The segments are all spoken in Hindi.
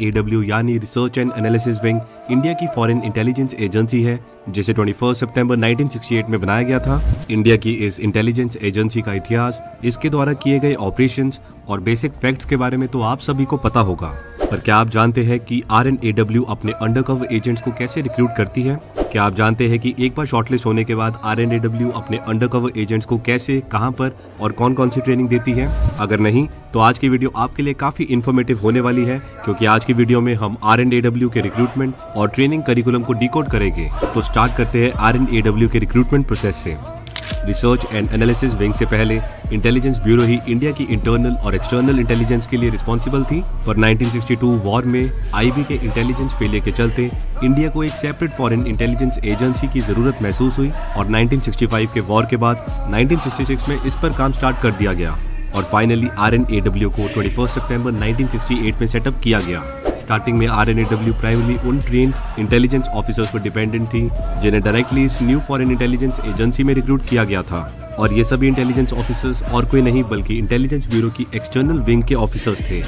एडब्ल्यू यानी research and analysis wing India की फॉरेन इंटेलिजेंस एजेंसी है, जिसे 21 सितंबर 1968 में बनाया गया था। इंडिया की इस इंटेलिजेंस एजेंसी का इतिहास, इसके द्वारा किए गए ऑपरेशंस और बेसिक फैक्ट्स के बारे में तो आप सभी को पता होगा। पर क्या आप जानते हैं कि आर एन अपने अंडरकवर एजेंट्स को कैसे रिक्रूट करती है? क्या आप जानते हैं कि एक बार शॉर्टलिस्ट होने के बाद आर एन अपने अंडरकवर एजेंट्स को कैसे, कहाँ पर और कौन कौन सी ट्रेनिंग देती है? अगर नहीं तो आज की वीडियो आपके लिए काफ़ी इन्फॉर्मेटिव होने वाली है, क्योंकि आज की वीडियो में हम आर के रिक्रूटमेंट और ट्रेनिंग करिकुलम को डिकोड करेंगे। तो स्टार्ट करते हैं आर के रिक्रूटमेंट प्रोसेस से। रिसर्च एंड एनालिसिस विंग से पहले इंटेलिजेंस ब्यूरो ही इंडिया की इंटरनल और एक्सटर्नल इंटेलिजेंस के लिए रिस्पॉन्सिबल थी, पर 1962 वॉर में आईबी के इंटेलिजेंस फेलियर के चलते इंडिया को एक सेपरेट फॉरेन इंटेलिजेंस एजेंसी की ज़रूरत महसूस हुई और 1965 के वॉर के बाद 1966 में इस पर काम स्टार्ट कर दिया गया और फाइनली आर को ट्वेंटी सितंबर 1968 में सेटअप किया गया। स्टार्टिंग में आर एन एडब्ल्यू उन ट्रेन इंटेलिजेंस ऑफिसर्स पर डिपेंडेंट थी, जिन्हें डायरेक्टली इस न्यू फॉरेन इंटेलिजेंस एजेंसी में रिक्रूट किया गया था। और ये सभी इंटेलिजेंस ऑफिसर्स और कोई नहीं, बल्कि इंटेलिजेंस ब्यूरो की एक्सटर्नल विंग के ऑफिसर्स थे।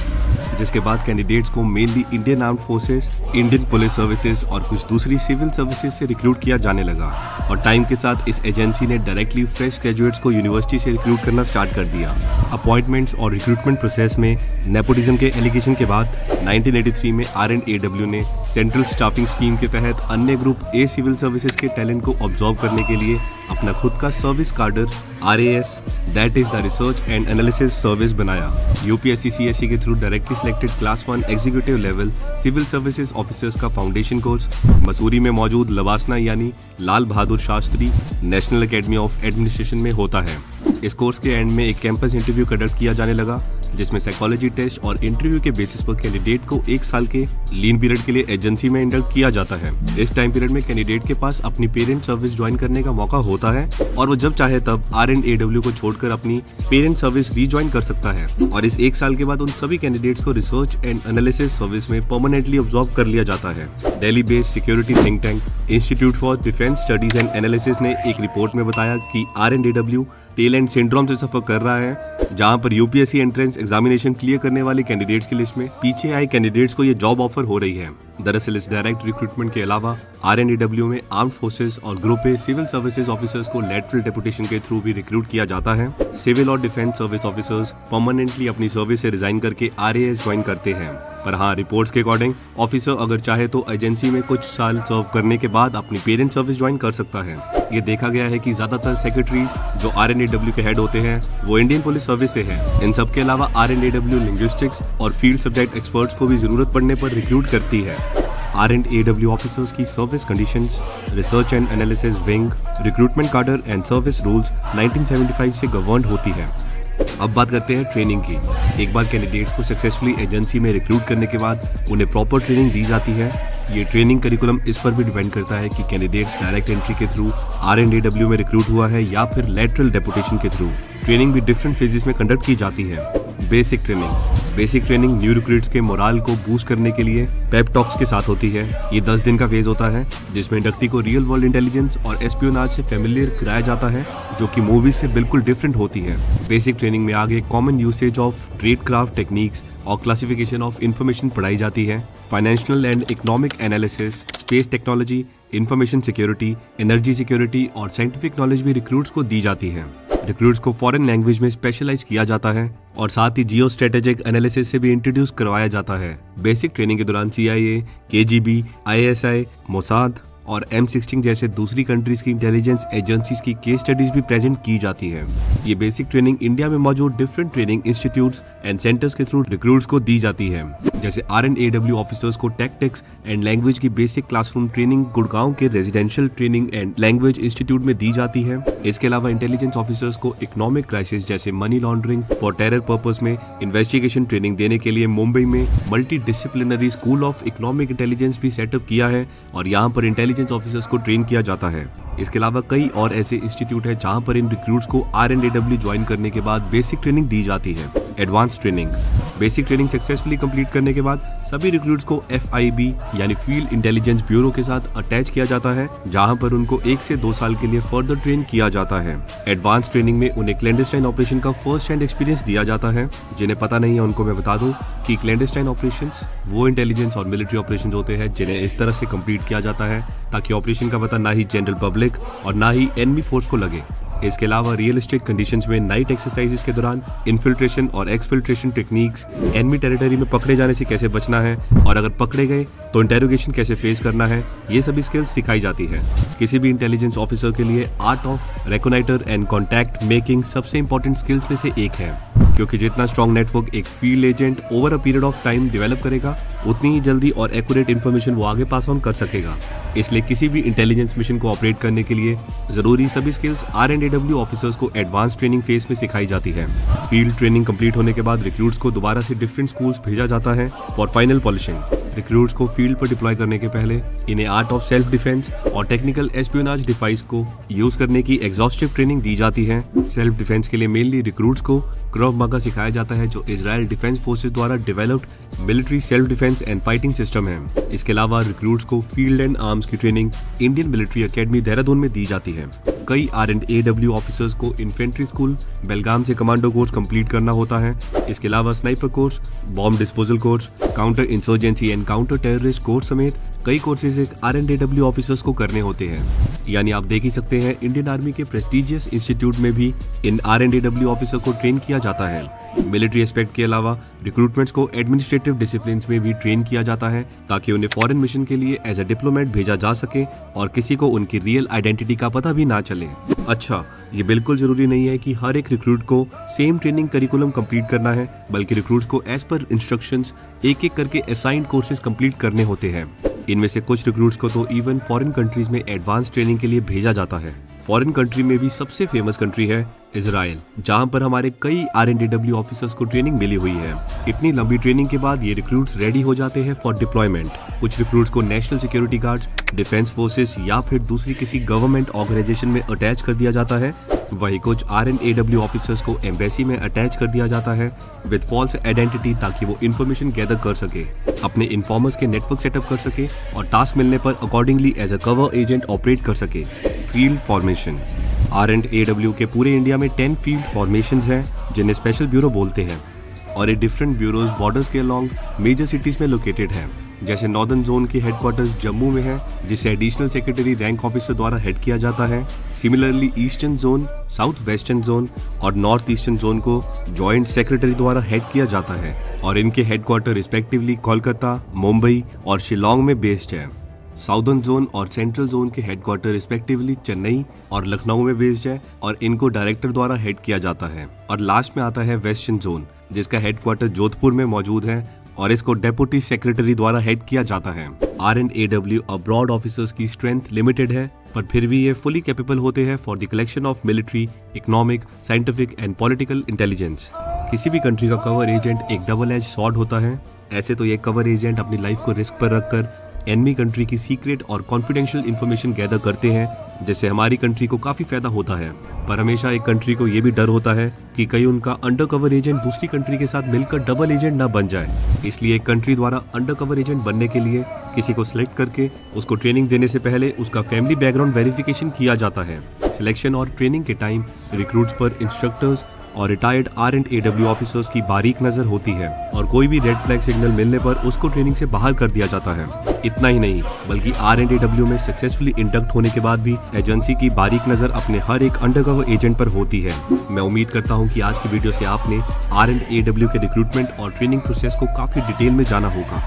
जिसके बाद कैंडिडेट्स को mainly Indian arm forces Indian police services और कुछ दूसरी सिविल सर्विसेज़ से रिक्रूट किया जाने लगा। और टाइम के साथ इस एजेंसी ने डायरेक्टली फ्रेश ग्रेजुएट्स को यूनिवर्सिटी से रिक्रूट करना स्टार्ट कर दिया। अपॉइंटमेंट्स और रिक्रूटमेंट प्रोसेस में नेपोटिज्म के एलिगेशन के बाद 1983 में आर ने सेंट्रल स्टाफिंग स्कीम के तहत अन्य ग्रुप ए सिविल सर्विसेज़ के टैलेंट को ऑब्जॉर्व करने के लिए अपना खुद का service cadre R S that is the research and analysis service बनाया। यूपीएससी सीएससी के through directly selected class one executive level civil services officers का फाउंडेशन कोर्स मसूरी में मौजूद लवासना यानी Lal Bahadur Shastri national academy of administration में होता है। इस कोर्स के एंड में एक कैंपस इंटरव्यू कंडक्ट किया जाने लगा जिसमें साइकोलॉजी टेस्ट और इंटरव्यू के बेसिस पर कैंडिडेट को एक साल के लीन पीरियड के लिए एजेंसी में इंडक्ट किया जाता है। इस टाइम पीरियड में कैंडिडेट के पास अपनी पेरेंट सर्विस ज्वाइन करने का मौका होता है और वो जब चाहे तब आर एंड एडब्ल्यू को छोड़कर अपनी पेरेंट सर्विस रीज्वाइन कर सकता है और इस एक साल के बाद उन सभी कैंडिडेट्स को रिसर्च एंड एनालिसिस सर्विस में परमानेंटली ऑब्जॉर्व कर लिया जाता है। Delhi based security think tank institute for defence studies and analysis ने एक रिपोर्ट में बताया कि R and A W tail end syndrome से सफ़र कर रहा है जहाँ पर यूपीएससी एंट्रेंस एग्जामिनेशन क्लियर करने वाले कैंडिडेट्स की लिस्ट में पीछे आए कैंडिडेट्स को ये जॉब ऑफ़र हो रही है। दरअसल इस डायरेक्ट रिक्रूटमेंट के अलावा आर एन डब्ल्यू में आर्म फोर्सेज और group A civil services officers को लेटरल डेपुटेशन के थ्रू भी रिक्रूट किया जाता है। सिविल और डिफेंस सर्विस ऑफिसर्स परमानेंटली अपनी सर्विस से रिजाइन करके आरएएस ज्वाइन करते हैं। पर हाँ रिपोर्ट्स के अकॉर्डिंग ऑफिसर अगर चाहे तो एजेंसी में कुछ साल सर्व करने के बाद अपनी पेरेंट सर्विस ज्वाइन कर सकता है। ये देखा गया है कि ज़्यादातर सेक्रेटरीज जो आर के हेड होते हैं, वो इंडियन पुलिस सर्विस से हैं। इन सब के अलावा आर एन लिंग्विस्टिक्स और फ़ील्ड सब्जेक्ट एक्सपर्ट्स को भी ज़रूरत पड़ने पर रिक्रूट करती है। R and A W officers की service condition research and analysis wing recruitment cadre and service rules 1975 से गवर्न होती है। अब बात करते हैं ट्रेनिंग की। एक बार कैंडिडेट्स को सक्सेसफुली एजेंसी में रिक्रूट करने के बाद उन्हें प्रॉपर ट्रेनिंग दी जाती है। ये ट्रेनिंग करिकुलम इस पर भी डिपेंड करता है कि कैंडिडेट डायरेक्ट एंट्री के थ्रू आर एंड में रिक्रूट हुआ है या फिर लेटरल डेपुटेशन के थ्रू ट्रेनिंग भी डिफरेंट फेजेस में कंडक्ट की जाती है। Basic training basic training new recruits के मोराल को बूस्ट करने के लिए पेप टॉक्स के साथ होती है। ये दस दिन का फ़ेज़ होता है, जिसमें इंडक्टी को रियल वर्ल्ड इंटेलिजेंस और एस्पियोनाज से फेमिलियर कराया जाता है, जो कि मूवीज़ से बिल्कुल डिफरेंट होती है। बेसिक ट्रेनिंग में आगे common usage of trade craft techniques और क्लासिफिकेशन ऑफ़ इन्फॉर्मेशन पढ़ाई जाती है। Financial and economic analysis space technology information security energy security और साइंटिफिक नॉलेज भी रिक्रूट्स को दी जाती है। रिक्रूट्स को फॉरेन लैंग्वेज में स्पेशलाइज किया जाता है और साथ ही जियो स्ट्रेटेजिक एनालिसिस से भी इंट्रोड्यूस करवाया जाता है। बेसिक ट्रेनिंग के दौरान C I A K G B I S I Mossad और एम सिक्सटीन जैसे दूसरी कंट्रीज़ की इंटेलिजेंस एजेंसीज की केस स्टडीज़ भी प्रेजेंट की जाती है। ये बेसिक ट्रेनिंग इंडिया में मौजूद different training institute and centres के थ्रू रिक्रूट्स को दी जाती है। जैसे R and A W officers को टेक्टिक्स एंड लैंग्वेज की बेसिक क्लासरूम ट्रेनिंग गुड़गांव के residential training and language institute में दी जाती है। इसके अलावा इंटेलिजेंस ऑफिसर्स को इकोनॉमिक क्राइसिस जैसे money laundering for terror purpose में इन्वेस्टिगेशन ट्रेनिंग देने के लिए मुंबई में multi disciplinary school of economic intelligence भी सेटअप किया है और यहाँ पर इंटेलिजेंस ऑफिसर्स को ट्रेन किया जाता है। इसके अलावा कई और ऐसे इंस्टीट्यूट है जहाँ पर इन रिक्रूट्स को आर एंड ज्वाइन करने के बाद बेसिक ट्रेनिंग दी जाती है। Advance training basic training successfully complete करने के बाद, सभी रिक्रूट्स को एफआईबी यानी फ़ील्ड इंटेलिजेंस ब्यूरो के साथ अटैच किया जाता है, जहाँ पर उनको एक से दो साल के लिए फर्दर ट्रेन किया जाता है। एडवांस ट्रेनिंग में उन्हें क्लैंडस्टाइन ऑपरेशन का फ़र्स्ट हैंड एक्सपीरियंस दिया जाता है। जिन्हें पता नहीं है, उनको मैं बता दूँ कि क्लैंडस्टाइन ऑपरेशन वो इंटेलिजेंस और मिलिट्री ऑपरेशन होते हैं, जिन्हें इस तरह से कंप्लीट किया जाता है, ताकि ऑपरेशन का पता ना ही जनरल पब्लिक और ना ही एनमी फोर्स को लगे। इसके अलावा रियलिस्टिक कंडीशन में नाइट एक्सरसाइजेस के दौरान इन्फिल्ट्रेशन और एक्सफिल्ट्रेशन टेक्निक्स एनमी टेरिटरी में पकड़े जाने से कैसे बचना है और अगर पकड़े गए तो इंटेरोगेशन कैसे फेस करना है, ये सभी स्किल्स सिखाई जाती है। किसी भी इंटेलिजेंस ऑफिसर के लिए art of reconnoitre and contact making सबसे इंपॉर्टेंट स्किल्स में से एक है। क्योंकि जितना स्ट्रॉन्ग नेटवर्क एक field agent over a period of time develop करेगा, उतनी ही जल्दी और एक्यूरेट इन्फॉर्मेशन वो आगे पास ऑन कर सकेगा। इसलिए किसी भी इंटेलिजेंस मिशन को ऑपरेट करने के लिए ज़रूरी सभी skills R and A W officers को एडवांस ट्रेनिंग फ़ेज़ में सिखाई जाती है। फ़ील्ड ट्रेनिंग कंप्लीट होने के बाद रिक्रूट्स को दोबारा से डिफरेंट स्कूल्स भेजा जाता है फॉर फाइनल पॉलिशिंग रिक्रूट्स को फ़ील्ड पर डिप्लॉय करने के पहले, इन्हें आर्ट ऑफ़ सेल्फ डिफेंस और टेक्निकल एस्पियोनाज डिवाइस को यूज़ करने की एग्जॉस्टिव ट्रेनिंग दी जाती है। सेल्फ डिफेंस के लिए मेनली रिक्रूट्स को क्रॉव मागा सिखाया जाता है, जो इसराइल डिफेंस फोर्सेज द्वारा developed military self defence and fighting system है। इसके अलावा रिक्रूट्स को फ़ील्ड एंड आर्म्स की training Indian military academy Dehradun में दी जाती है। कई R and A W officers को इन्फेंट्री स्कूल बेलगाम से कमांडो कोर्स कंप्लीट करना होता है। इसके अलावा sniper course bomb disposal course counter insurgency and counter terrorist course समेत कई कोर्सेज एक आर डब्ल्यू ऑफिसर्स को करने होते हैं। यानी आप देख ही सकते हैं इंडियन आर्मी के प्रेस्टिजियस इंस्टीट्यूट में भी इन आर डब्ल्यू ऑफिसर को ट्रेन किया जाता है। मिलिट्री एस्पेक्ट के अलावा रिक्रूटमेंट्स को एडमिनिस्ट्रेटिव डिसिप्लिन में भी ट्रेन किया जाता है, ताकि उन्हें फॉरेन मिशन के लिए एज ए डिप्लोमेट भेजा जा सके और किसी को उनकी रियल आइडेंटिटी का पता भी ना चले। अच्छा ये बिल्कुल ज़रूरी नहीं है कि हर एक रिक्रूट को सेम ट्रेनिंग करिकुलम कंप्लीट करना है, बल्कि रिक्रूट्स को एज पर इंस्ट्रक्शंस एक एक करके असाइंड कोर्सेज कंप्लीट करने होते हैं। इनमें से कुछ रिक्रूट्स को तो इवन फॉरेन कंट्रीज़ में एडवांस ट्रेनिंग के लिए भेजा जाता है। फॉरेन कंट्री में भी सबसे फ़ेमस कंट्री है इसराइल जहाँ पर हमारे कई आर एन डब्ल्यू ऑफिसर्स को ट्रेनिंग मिली हुई है। इतनी लंबी ट्रेनिंग के बाद ये रिक्रूट्स रेडी हो जाते हैं फॉर डिप्लॉयमेंट कुछ रिक्रूट्स को national security guards defence forces या फिर दूसरी किसी गवर्नमेंट ऑर्गेनाइजेशन में अटैच कर दिया जाता है वही कुछ R N A W officers को एम्बेसी में अटैच कर दिया जाता है विद फॉल्स आइडेंटिटी ताकि वो इन्फॉर्मेशन गैदर कर सके, अपने इन्फॉर्मर्स के नेटवर्क सेटअप कर सके और टास्क मिलने पर accordingly as a cover agent operate कर सके। Field formation R and A W के पूरे इंडिया में टेन फ़ील्ड फॉर्मेशन हैं, जिन्हें स्पेशल ब्यूरो बोलते हैं और ये डिफरेंट ब्यूरोज बॉर्डर्स के अलॉन्ग मेजर सिटीज़ में लोकेटेड हैं। जैसे नॉर्दर्न जोन के हेडक्वार्टर्स जम्मू में है, जिसे एडिशनल सेक्रेटरी रैंक ऑफिसर द्वारा हेड किया जाता है। Similarly eastern zone south western zone और नॉर्थ ईस्टर्न जोन को जॉइंट सेक्रेटरी द्वारा हेड किया जाता है और इनके हेडक्वार्टर रिस्पेक्टिवली कोलकाता, मुंबई और शिलोंग में बेस्ड है। साउदर्न जोन और सेंट्रल जोन के हेडक्वार्टर रिस्पेक्टिवली चेन्नई और लखनऊ में बेस्ड है और इनको डायरेक्टर द्वारा हेड किया जाता है। और लास्ट में आता है वेस्टर्न जोन जिसका हेडक्वार्टर जोधपुर में मौजूद है और इसको डेप्यूटी सेक्रेटरी द्वारा हेड किया जाता है। R and A W abroad officers की स्ट्रेंथ लिमिटेड है, पर फिर भी ये फुली कैपेबल होते हैं for the collection of military economic scientific and political intelligence किसी भी कंट्री का कवर एजेंट एक डबल एज सॉर्ड होता है। ऐसे तो ये कवर एजेंट अपनी लाइफ को रिस्क पर रखकर एनमी कंट्री की सीक्रेट और कॉन्फिडेंशियल इन्फॉर्मेशन गैदर करते हैं, जिससे हमारी कंट्री को काफ़ी फ़ायदा होता है। पर हमेशा एक कंट्री को ये भी डर होता है कि कहीं उनका अंडर कवर एजेंट दूसरी कंट्री के साथ मिलकर डबल एजेंट ना बन जाए। इसलिए एक कंट्री द्वारा अंडर कवर एजेंट बनने के लिए किसी को सिलेक्ट करके उसको ट्रेनिंग देने से पहले उसका फैमिली बैकग्राउंड वेरिफिकेशन किया जाता है। सिलेक्शन और ट्रेनिंग के टाइम रिक्रूट्स पर इंस्ट्रक्टर्स और retired R and A W officers की बारीक नज़र होती है और कोई भी रेड फ्लैग सिग्नल मिलने पर उसको ट्रेनिंग से बाहर कर दिया जाता है। इतना ही नहीं, बल्कि आर एंड ए डब्ल्यू में सक्सेसफुली इंडक्ट होने के बाद भी एजेंसी की बारीक नज़र अपने हर एक अंडरकवर एजेंट पर होती है। मैं उम्मीद करता हूँ की आज की वीडियो से आपने आर एंड ए डब्ल्यू के रिक्रूटमेंट और ट्रेनिंग प्रोसेस को काफ़ी डिटेल में जाना होगा।